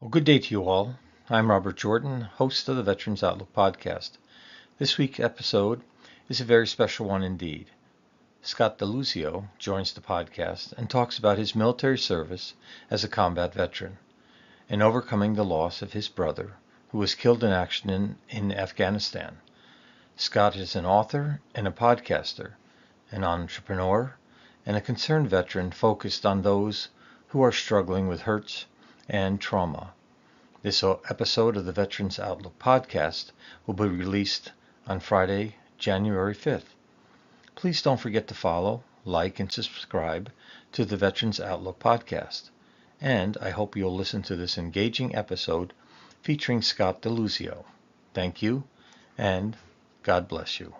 Well, good day to you all. I'm Robert Jordan, host of the Veterans Outlook podcast. This week's episode is a very special one indeed. Scott DeLuzio joins the podcast and talks about his military service as a combat veteran and overcoming the loss of his brother, who was killed in action in, in Afghanistan. Scott is an author and a podcaster, an entrepreneur, and a concerned veteran focused on those who are struggling with hurts and trauma. This episode of the Veterans Outlook podcast will be released on Friday, January 5th. Please don't forget to follow, like, and subscribe to the Veterans Outlook podcast. And I hope you'll listen to this engaging episode featuring Scott DeLuzio. Thank you, and God bless you.